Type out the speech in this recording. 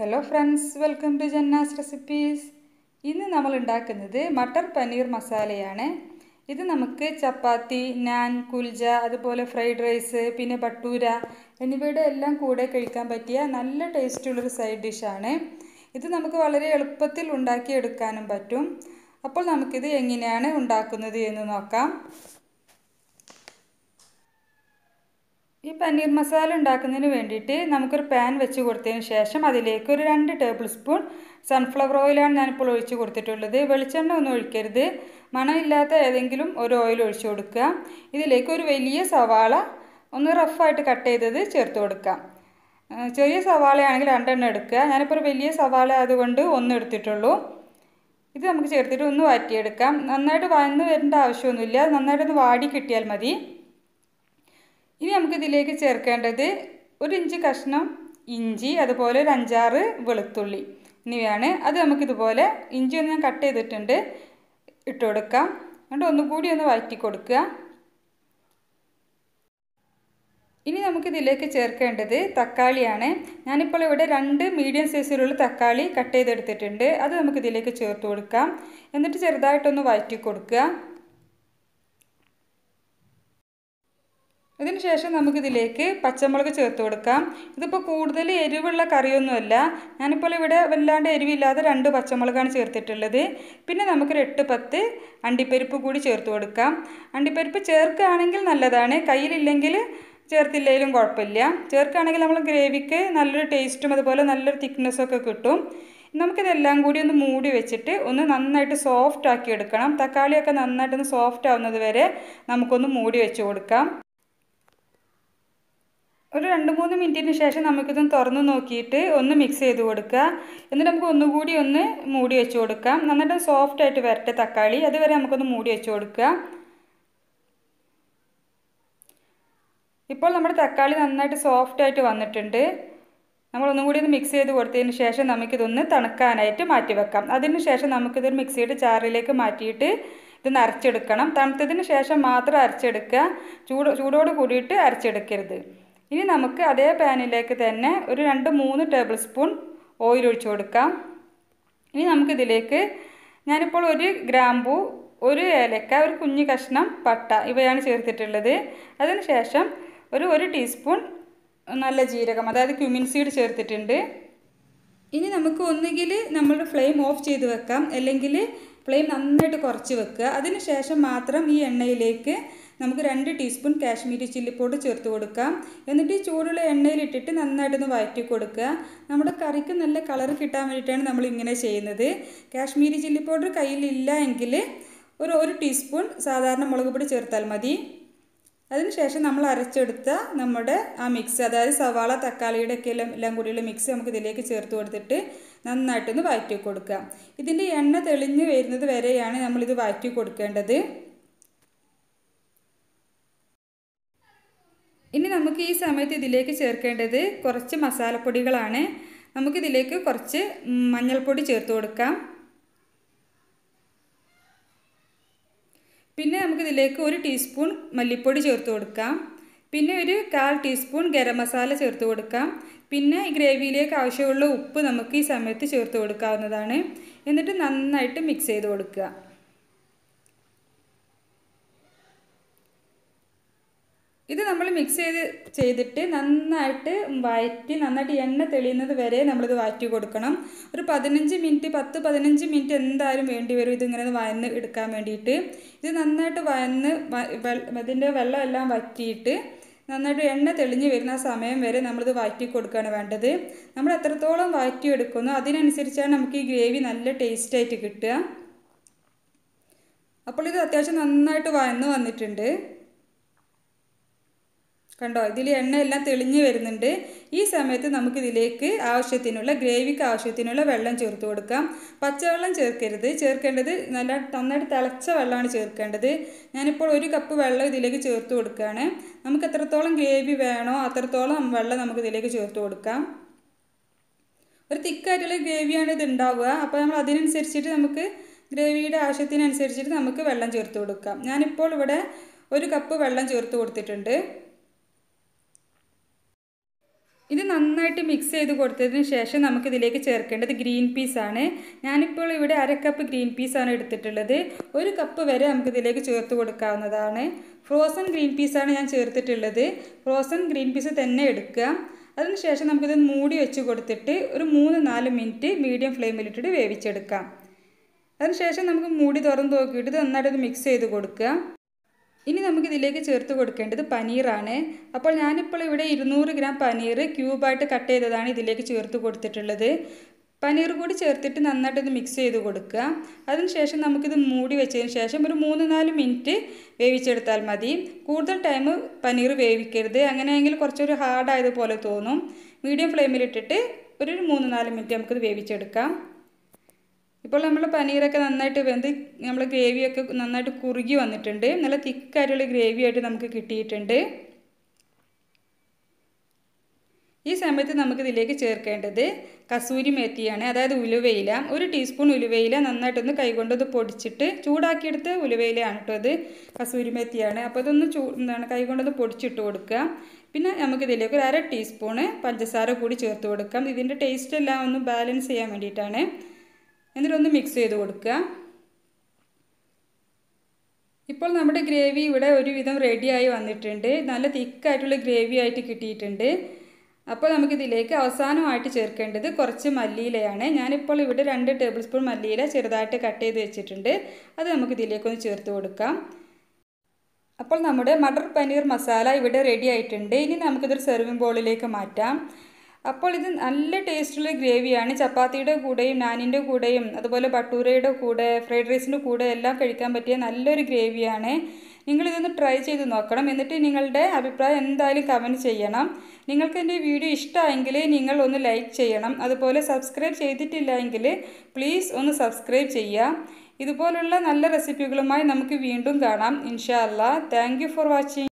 Hello friends welcome to Janna's recipes ഇന്ന് നമ്മൾ ഉണ്ടാക്കുന്നത് മട്ടർ പനീർ മസാലയാണ് ഇത് നമുക്ക് ചപ്പാത്തി നാൻ കുൽജ അതുപോലെ ഫ്രൈഡ് റൈസ് പിന്നെ ബട്ടൂര എന്നിവയുടെ എല്ലാം കൂടെ കഴിക്കാൻ പറ്റിയ നല്ല ടേസ്റ്റുള്ളൊരു സൈഡ് ഡിഷാണ് ഇത് നമുക്ക് വളരെ എളുപ്പത്തിൽ ഉണ്ടാക്കിയെടുക്കാനും പറ്റും. അപ്പോൾ നമുക്കിത് എങ്ങനെയാണ് ഉണ്ടാക്കുന്നത് എന്ന് നോക്കാം. ഈ പനീർ മസാല ഉണ്ടാക്കുന്നതിന് വേണ്ടിയിട്ട് നമുക്കൊരു പാൻ വെച്ച് കൊടുത്തതിന് ശേഷം അതിലേക്ക് ഒരു രണ്ട് ടേബിൾ സ്പൂൺ സൺഫ്ലവർ ഓയിലാണ് ഞാനിപ്പോൾ ഒഴിച്ച് കൊടുത്തിട്ടുള്ളത്. വെളിച്ചെണ്ണ ഒന്നും ഒഴിക്കരുത്. മണമില്ലാത്ത ഏതെങ്കിലും ഒരു ഓയിൽ ഒഴിച്ചു കൊടുക്കുക. ഇതിലേക്ക് ഒരു വലിയ സവാള ഒന്ന് റഫായിട്ട് കട്ട് ചെയ്തത് ചേർത്ത് കൊടുക്കാം ചെറിയ സവാളയാണെങ്കിൽ രണ്ടെണ്ണം എടുക്കുക. ഞാനിപ്പോൾ ഒരു വലിയ സവാള ആയതുകൊണ്ട് ഒന്ന് എടുത്തിട്ടുള്ളൂ. ഇത് നമുക്ക് ചേർത്തിട്ട് ഒന്ന് വാറ്റിയെടുക്കാം. നന്നായിട്ട് വഴന്ന് വരേണ്ട ആവശ്യമൊന്നുമില്ല. നന്നായിട്ടൊന്ന് വാടി കിട്ടിയാൽ മതി. ഇനി നമുക്ക് ഇതിലേക്ക് ചേർക്കേണ്ടത് ഒരു ഇഞ്ച് കഷ്ണം ഇഞ്ചി അതുപോലെ ഒരു അഞ്ചാറ് വെളുത്തുള്ളി എന്നിവയാണ്. അത് നമുക്കിതുപോലെ ഇഞ്ചി ഒന്ന് ഞാൻ കട്ട് ചെയ്തിട്ടുണ്ട്. ഇട്ട് കൊടുക്കാം. എന്നിട്ട് ഒന്നുകൂടി ഒന്ന് വഴറ്റി കൊടുക്കുക. ഇനി നമുക്കിതിലേക്ക് ചേർക്കേണ്ടത് തക്കാളിയാണ്. ഞാനിപ്പോൾ ഇവിടെ രണ്ട് മീഡിയം സൈസിലുള്ള തക്കാളി കട്ട് ചെയ്തെടുത്തിട്ടുണ്ട്. അത് നമുക്കിതിലേക്ക് ചേർത്ത് കൊടുക്കാം. എന്നിട്ട് ചെറുതായിട്ടൊന്ന് വഴറ്റി കൊടുക്കുക. ഇതിന് ശേഷം നമുക്കിതിലേക്ക് പച്ചമുളക് ചേർത്ത് കൊടുക്കാം. ഇതിപ്പോൾ കൂടുതൽ എരിവുള്ള കറിയൊന്നുമല്ല. ഞാനിപ്പോൾ ഇവിടെ വല്ലാണ്ട് എരിവില്ലാതെ രണ്ട് പച്ചമുളകാണ് ചേർത്തിട്ടുള്ളത്. പിന്നെ നമുക്കൊരു എട്ട് പത്ത് അണ്ടിപ്പരിപ്പ് കൂടി ചേർത്ത് കൊടുക്കാം. അണ്ടിപ്പരിപ്പ് ചേർക്കുകയാണെങ്കിൽ നല്ലതാണ്. കയ്യിലില്ലെങ്കിൽ ചേർത്തില്ലെങ്കിലും കുഴപ്പമില്ല. ചേർക്കുകയാണെങ്കിൽ നമ്മൾ ഗ്രേവിക്ക് നല്ലൊരു ടേസ്റ്റും അതുപോലെ നല്ലൊരു തിക്നെസ്സൊക്കെ കിട്ടും. നമുക്കിതെല്ലാം കൂടി ഒന്ന് മൂടി വെച്ചിട്ട് ഒന്ന് നന്നായിട്ട് സോഫ്റ്റ് ആക്കി എടുക്കണം. തക്കാളിയൊക്കെ നന്നായിട്ടൊന്ന് സോഫ്റ്റ് ആവുന്നത് വരെ നമുക്കൊന്ന് മൂടി വെച്ച് കൊടുക്കാം. ഒരു രണ്ട് മൂന്ന് മിനിറ്റിന് ശേഷം നമുക്കിതൊന്ന് തുറന്ന് നോക്കിയിട്ട് ഒന്ന് മിക്സ് ചെയ്ത് കൊടുക്കുക. എന്നിട്ട് നമുക്ക് ഒന്നുകൂടി ഒന്ന് മൂടി വെച്ച് കൊടുക്കാം. നന്നായിട്ട് സോഫ്റ്റ് ആയിട്ട് വരട്ടെ തക്കാളി. അതുവരെ നമുക്കൊന്ന് മൂടി വെച്ച് കൊടുക്കുക. ഇപ്പോൾ നമ്മുടെ തക്കാളി നന്നായിട്ട് സോഫ്റ്റ് ആയിട്ട് വന്നിട്ടുണ്ട്. നമ്മൾ കൂടി ഒന്ന് മിക്സ് ചെയ്ത് കൊടുത്തതിന് ശേഷം നമുക്കിതൊന്ന് തണുക്കാനായിട്ട് മാറ്റി വെക്കാം. അതിന് ശേഷം നമുക്കിതൊരു മിക്സിയുടെ ചാറിലേക്ക് മാറ്റിയിട്ട് ഇത് അരച്ചെടുക്കണം. തണുത്തതിന് ശേഷം മാത്രം അരച്ചെടുക്കുക. ചൂട് ചൂടോട് കൂടിയിട്ട് അരച്ചെടുക്കരുത്. ഇനി നമുക്ക് അതേ പാനിലേക്ക് തന്നെ ഒരു രണ്ട് മൂന്ന് ടേബിൾ സ്പൂൺ ഓയിൽ ഒഴിച്ചു കൊടുക്കാം. ഇനി നമുക്കിതിലേക്ക് ഞാനിപ്പോൾ ഒരു ഗ്രാമ്പൂ ഒരു ഏലക്ക ഒരു കുഞ്ഞു കഷ്ണം പട്ട ഇവയാണ് ചേർത്തിട്ടുള്ളത്. അതിനുശേഷം ഒരു ഒരു ടീസ്പൂൺ നല്ല ജീരകം അതായത് ക്യുമിൻ സീഡ് ചേർത്തിട്ടുണ്ട്. ഇനി നമുക്ക് ഒന്നുകിൽ നമ്മൾ ഫ്ലെയിം ഓഫ് ചെയ്ത് വെക്കാം. അല്ലെങ്കിൽ ഫ്ലെയിം നന്നായിട്ട് കുറച്ച് വെക്കുക. അതിനുശേഷം മാത്രം ഈ എണ്ണയിലേക്ക് നമുക്ക് രണ്ട് ടീസ്പൂൺ കാശ്മീരി ചില്ലി ചേർത്ത് കൊടുക്കാം. എന്നിട്ട് ഈ ചൂടുള്ള എണ്ണയിലിട്ടിട്ട് നന്നായിട്ടൊന്ന് വഴറ്റി കൊടുക്കുക. നമ്മുടെ കറിക്ക് നല്ല കളർ കിട്ടാൻ വേണ്ടിയിട്ടാണ് നമ്മൾ ഇങ്ങനെ ചെയ്യുന്നത്. കാശ്മീരി ചില്ലി പൗഡർ കയ്യിലില്ല എങ്കിൽ ഒരു ഒരു ടീസ്പൂൺ സാധാരണ മുളക് പൊടി ചേർത്താൽ മതി. അതിനുശേഷം നമ്മൾ അരച്ചെടുത്ത നമ്മുടെ ആ മിക്സ് അതായത് സവാള തക്കാളിയുടെ ഒക്കെ എല്ലാം എല്ലാം കൂടിയുള്ള മിക്സ് നമുക്ക് ഇതിലേക്ക് ചേർത്ത് കൊടുത്തിട്ട് നന്നായിട്ടൊന്ന് വഴറ്റി കൊടുക്കുക ഇതിന്റെ എണ്ണ തെളിഞ്ഞ് വരുന്നത് വരെയാണ് നമ്മളിത് വഴറ്റി കൊടുക്കേണ്ടത്. ഇനി നമുക്ക് ഈ സമയത്ത് ഇതിലേക്ക് ചേർക്കേണ്ടത് കുറച്ച് മസാലപ്പൊടികളാണ്. നമുക്കിതിലേക്ക് കുറച്ച് മഞ്ഞൾപ്പൊടി ചേർത്ത് കൊടുക്കാം. പിന്നെ നമുക്കിതിലേക്ക് ഒരു ടീസ്പൂൺ മല്ലിപ്പൊടി ചേർത്ത് കൊടുക്കാം. പിന്നെ ഒരു കാൽ ടീസ്പൂൺ ഗരം മസാല ചേർത്ത് കൊടുക്കാം. പിന്നെ ഗ്രേവിയിലേക്ക് ആവശ്യമുള്ള ഉപ്പ് നമുക്ക് ഈ സമയത്ത് ചേർത്ത് കൊടുക്കാവുന്നതാണ്. എന്നിട്ട് നന്നായിട്ട് മിക്സ് ചെയ്ത് കൊടുക്കുക. ഇത് നമ്മൾ മിക്സ് ചെയ്ത് ചെയ്തിട്ട് നന്നായിട്ട് വഴറ്റി നന്നായിട്ട് എണ്ണ തെളിയുന്നത് വരെ നമ്മളിത് വഴറ്റി കൊടുക്കണം. ഒരു പതിനഞ്ച് മിനിറ്റ് പത്ത് പതിനഞ്ച് മിനിറ്റ് എന്തായാലും വേണ്ടി വരും ഇതിങ്ങനെ വയന്ന് എടുക്കാൻ വേണ്ടിയിട്ട്. ഇത് നന്നായിട്ട് വയന്ന് ഇതിന്റെ വെള്ളം എല്ലാം വറ്റിയിട്ട് നന്നായിട്ട് എണ്ണ തെളിഞ്ഞ് വരുന്ന സമയം വരെ നമ്മളിത് വഴറ്റി കൊടുക്കുകയാണ് വേണ്ടത്. നമ്മൾ എത്രത്തോളം വഴറ്റിയെടുക്കുന്നു അതിനനുസരിച്ചാണ് നമുക്ക് ഈ ഗ്രേവി നല്ല ടേസ്റ്റായിട്ട് കിട്ടുക. അപ്പോൾ ഇത് അത്യാവശ്യം നന്നായിട്ട് വയന്ന് വന്നിട്ടുണ്ട്. കണ്ടോ? ഇതിൽ എണ്ണ എല്ലാം തെളിഞ്ഞ് വരുന്നുണ്ട്. ഈ സമയത്ത് നമുക്കിതിലേക്ക് ആവശ്യത്തിനുള്ള ഗ്രേവിക്ക് ആവശ്യത്തിനുള്ള വെള്ളം ചേർത്ത് കൊടുക്കാം. പച്ചവെള്ളം ചേർക്കരുത്. ചേർക്കേണ്ടത് നല്ല നന്നായിട്ട് തിളച്ച വെള്ളമാണ് ചേർക്കേണ്ടത്. ഞാനിപ്പോൾ ഒരു കപ്പ് വെള്ളം ഇതിലേക്ക് ചേർത്ത് കൊടുക്കുകയാണ്. നമുക്ക് എത്രത്തോളം ഗ്രേവി വേണോ അത്രത്തോളം വെള്ളം നമുക്ക് ഇതിലേക്ക് ചേർത്ത് കൊടുക്കാം. ഒരു തിക്കായിട്ടുള്ള ഗ്രേവിയാണ് ഇത് ഉണ്ടാവുക. അപ്പോൾ നമ്മൾ അതിനനുസരിച്ചിട്ട് നമുക്ക് ഗ്രേവിയുടെ ആവശ്യത്തിനനുസരിച്ചിട്ട് നമുക്ക് വെള്ളം ചേർത്ത് കൊടുക്കാം. ഞാനിപ്പോൾ ഇവിടെ ഒരു കപ്പ് വെള്ളം ചേർത്ത് കൊടുത്തിട്ടുണ്ട്. ഇത് നന്നായിട്ട് മിക്സ് ചെയ്ത് കൊടുത്തതിന് ശേഷം നമുക്കിതിലേക്ക് ചേർക്കേണ്ടത് ഗ്രീൻ പീസാണ് ഞാനിപ്പോൾ ഇവിടെ അര കപ്പ് ഗ്രീൻ പീസാണ് എടുത്തിട്ടുള്ളത്. ഒരു കപ്പ് വരെ നമുക്കിതിലേക്ക് ചേർത്ത് കൊടുക്കാവുന്നതാണ്. ഫ്രോസൺ ഗ്രീൻ പീസാണ് ഞാൻ ചേർത്തിട്ടുള്ളത്. ഫ്രോസൺ ഗ്രീൻ പീസ് തന്നെ എടുക്കുക. അതിനുശേഷം നമുക്കിത് മൂടി വെച്ച് കൊടുത്തിട്ട് ഒരു മൂന്ന് നാല് മിനിറ്റ് മീഡിയം ഫ്ലെയിമിലിട്ടിട്ട് വേവിച്ചെടുക്കാം. അതിനുശേഷം നമുക്ക് മൂടി തുറന്ന് നോക്കിയിട്ട് നന്നായിട്ട് മിക്സ് ചെയ്ത് കൊടുക്കുക. ഇനി നമുക്ക് ഇതിലേക്ക് ചേർത്ത് കൊടുക്കേണ്ടത് പനീറാണ്. അപ്പോൾ ഞാനിപ്പോൾ ഇവിടെ ഇരുന്നൂറ് ഗ്രാം പനീർ ക്യൂബായിട്ട് കട്ട് ചെയ്തതാണ് ഇതിലേക്ക് ചേർത്ത് കൊടുത്തിട്ടുള്ളത്. പനീർ കൂടി ചേർത്തിട്ട് നന്നായിട്ട് ഇത് മിക്സ് ചെയ്ത് കൊടുക്കുക. അതിനുശേഷം നമുക്കിത് മൂടി വെച്ചതിന് ശേഷം ഒരു മൂന്ന് നാല് മിനിറ്റ് വേവിച്ചെടുത്താൽ മതി. കൂടുതൽ ടൈം പനീർ വേവിക്കരുത്. അങ്ങനെയെങ്കിൽ കുറച്ചൊരു ഹാർഡായതുപോലെ തോന്നും. മീഡിയം ഫ്ലെയിമിലിട്ടിട്ട് ഒരു മൂന്ന് നാല് മിനിറ്റ് നമുക്കിത് വേവിച്ചെടുക്കാം. ഇപ്പോൾ നമ്മൾ പനീറൊക്കെ നന്നായിട്ട് വെന്ത് നമ്മൾ ഗ്രേവിയൊക്കെ നന്നായിട്ട് കുറുകി വന്നിട്ടുണ്ട്. നല്ല തിക്കായിട്ടുള്ള ഗ്രേവി ആയിട്ട് നമുക്ക് കിട്ടിയിട്ടുണ്ട്. ഈ സമയത്ത് നമുക്ക് ഇതിലേക്ക് ചേർക്കേണ്ടത് കസൂരി മേത്തിയാണ് അതായത് ഉലുവയില. ഒരു ടീസ്പൂൺ ഉലുവയില നന്നായിട്ടൊന്ന് കൈകൊണ്ടത് പൊടിച്ചിട്ട് ചൂടാക്കിയെടുത്ത് ഉലുവയിലയാണ് കേട്ടോ അത് കസൂരി മേത്തിയാണ്. അപ്പോൾ അതൊന്ന് ചൂ എന്താണ് കൈകൊണ്ടത് പൊടിച്ചിട്ട് കൊടുക്കുക. പിന്നെ നമുക്കിതിലേക്ക് ഒരു അര ടീസ്പൂണ് പഞ്ചസാര കൂടി ചേർത്ത് കൊടുക്കാം. ഇതിന്റെ ടേസ്റ്റ് എല്ലാം ഒന്ന് ബാലൻസ് ചെയ്യാൻ വേണ്ടിയിട്ടാണ്. എന്നിട്ടൊന്ന് മിക്സ് ചെയ്ത് കൊടുക്കുക. ഇപ്പോൾ നമ്മുടെ ഗ്രേവി ഇവിടെ ഒരുവിധം റെഡിയായി വന്നിട്ടുണ്ട്. നല്ല തിക്കായിട്ടുള്ള ഗ്രേവി ആയിട്ട് കിട്ടിയിട്ടുണ്ട്. അപ്പോൾ നമുക്കിതിലേക്ക് അവസാനമായിട്ട് ചേർക്കേണ്ടത് കുറച്ച് മല്ലിയിലയാണ്. ഞാനിപ്പോൾ ഇവിടെ രണ്ട് ടേബിൾ സ്പൂൺ മല്ലിയില ചെറുതായിട്ട് കട്ട് ചെയ്ത് വെച്ചിട്ടുണ്ട്. അത് നമുക്കിതിലേക്കൊന്ന് ചേർത്ത് കൊടുക്കാം. അപ്പോൾ നമ്മുടെ മട്ടർ പനീർ മസാല ഇവിടെ റെഡി ആയിട്ടുണ്ട്. ഇനി നമുക്കിതൊരു സെർവിംഗ് ബോളിലേക്ക് മാറ്റാം. അപ്പോൾ ഇത് നല്ല ടേസ്റ്റുള്ള ഗ്രേവിയാണ് ചപ്പാത്തിയുടെ കൂടെയും നാനിന്റെ കൂടെയും അതുപോലെ ബട്ടൂരയുടെ കൂടെ ഫ്രൈഡ് റൈസിന്റെ കൂടെ എല്ലാം കഴിക്കാൻ പറ്റിയ നല്ലൊരു ഗ്രേവിയാണ് നിങ്ങളിതൊന്ന് ട്രൈ ചെയ്ത് നോക്കണം. എന്നിട്ട് നിങ്ങളുടെ അഭിപ്രായം എന്തായാലും കമന്റ് ചെയ്യണം. നിങ്ങൾക്ക് എന്റെ വീഡിയോ ഇഷ്ടമായെങ്കിൽ നിങ്ങൾ ഒന്ന് ലൈക്ക് ചെയ്യണം. അതുപോലെ സബ്സ്ക്രൈബ് ചെയ്തിട്ടില്ല എങ്കിൽ പ്ലീസ് ഒന്ന് സബ്സ്ക്രൈബ് ചെയ്യുക. ഇതുപോലുള്ള നല്ല റെസിപ്പികളുമായി നമുക്ക് വീണ്ടും കാണാം. ഇൻഷാ അല്ലാ താങ്ക് ഫോർ വാച്ചിങ്